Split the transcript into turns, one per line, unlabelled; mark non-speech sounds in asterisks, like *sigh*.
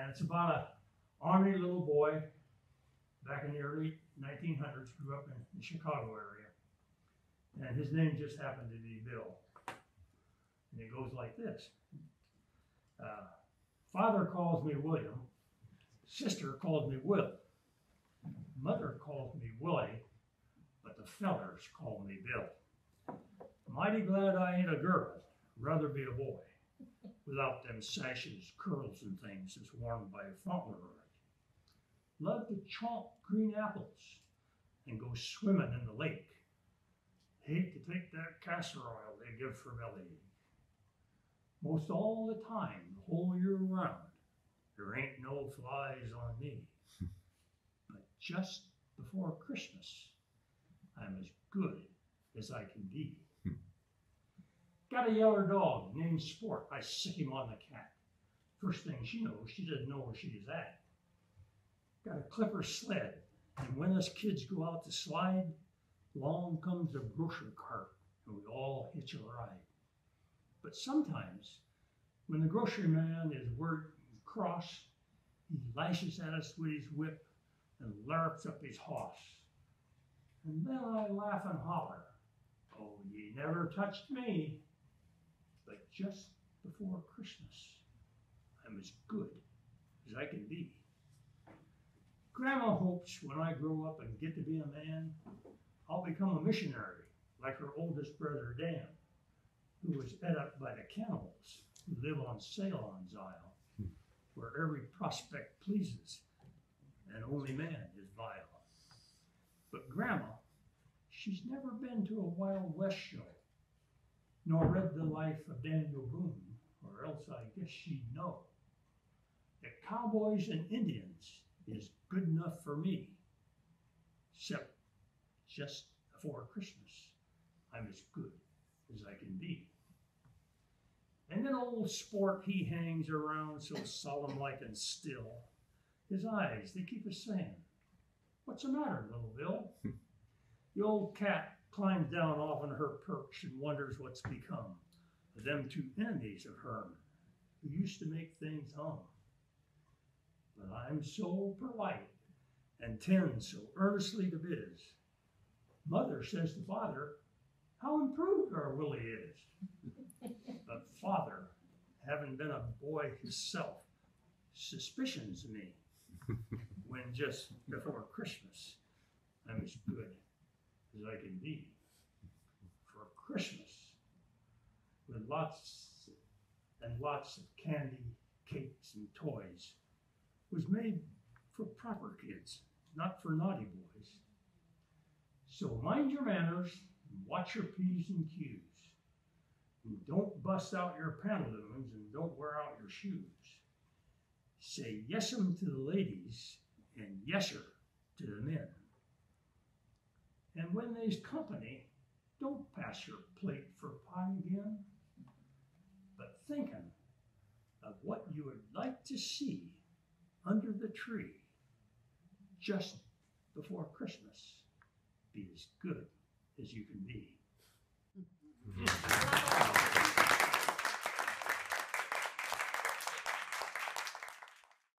And it's about a ornery little boy back in the early 1900s, grew up in the Chicago area. And his name just happened to be Bill. And it goes like this uh, Father calls me William, sister calls me Will, mother calls me Willie, but the fellers call me Bill. Mighty glad I ain't a girl, rather be a boy, without them sashes, curls, and things that's worn by a Fauntleroy. Love to chomp green apples and go swimming in the lake. Hate to take that castor oil they give for bellyache. Most all the time, the whole year round, there ain't no flies on me. *laughs* but just before Christmas, I'm as good as I can be. Got a yeller dog named Sport. I sick him on the cat. First thing she knows, she doesn't know where she is at. Got a clipper sled, and when us kids go out to slide, along comes a grocery cart, and we all hitch a ride. But sometimes, when the grocery man is word cross, he lashes at us with his whip and larrups up his hoss. And then I laugh and holler, Oh, ye never touched me. But just before Christmas, I'm as good as I can be. Grandma hopes when I grow up and get to be a man, I'll become a missionary like her oldest brother Dan, who was ate up by the cannibals who live on Ceylon's Isle, where every prospect pleases and only man is vile. But Grandma, she's never been to a Wild West show, nor read the life of Daniel Boone, or else I guess she'd know that cowboys and Indians is good enough for me. Except just before Christmas, I'm as good as I can be. And then old sport, he hangs around so solemn like and still. His eyes, they keep us saying, What's the matter, little Bill? *laughs* the old cat climbs down off on her perch and wonders what's become of them two enemies of hern who used to make things hum. But I'm so polite and tend so earnestly to biz. Mother says to father, How improved our Willie is. *laughs* but father, having been a boy himself, suspicions me *laughs* when just before Christmas I'm as good as I can be. For Christmas, with lots and lots of candy, cakes, and toys, was made for proper kids, not for naughty boys. So mind your manners and watch your P's and Q's. And don't bust out your pantaloons and don't wear out your shoes. Say yes'm to the ladies and yes'er to the men. And when there's company, don't pass your plate for pie again, but thinking of what you would like to see under the tree just before Christmas. Be as good as you can be.